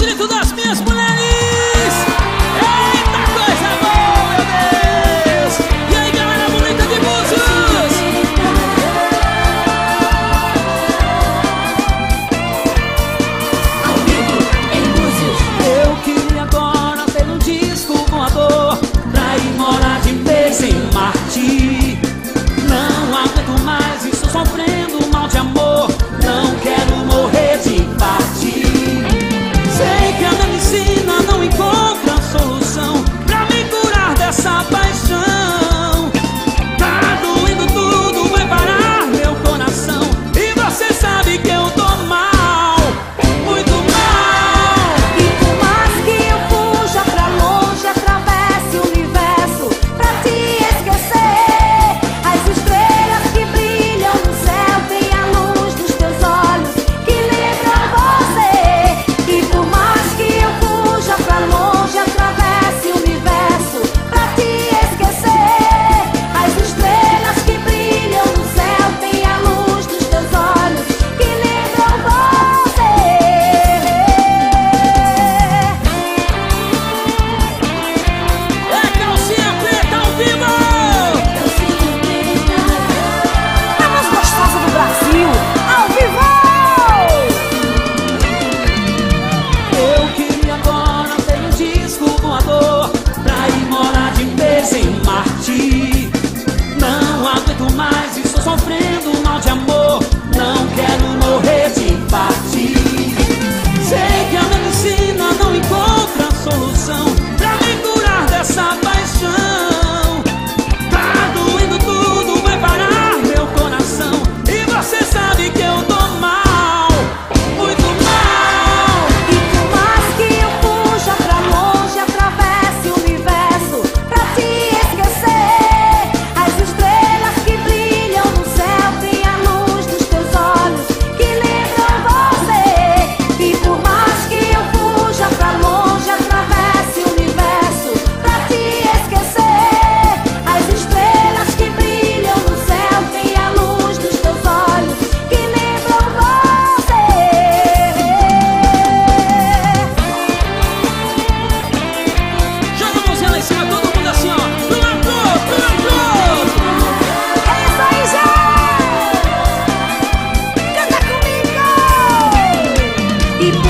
grito das minhas mulheres. minds. y